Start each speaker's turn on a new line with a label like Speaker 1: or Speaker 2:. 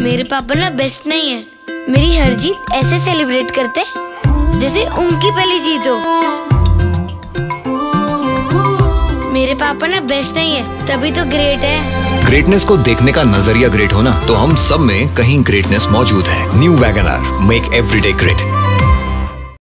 Speaker 1: मेरे पापा ना बेस्ट नहीं है। मेरी हर जीत ऐसे सेलिब्रेट करते जैसे उनकी पहली जीत हो। मेरे पापा ना बेस्ट नहीं है, तभी तो ग्रेट है।
Speaker 2: ग्रेटनेस को देखने का नज़रिया ग्रेट होना तो हम सब में कहीं ग्रेटनेस मौजूद है। New Wagon R make everyday great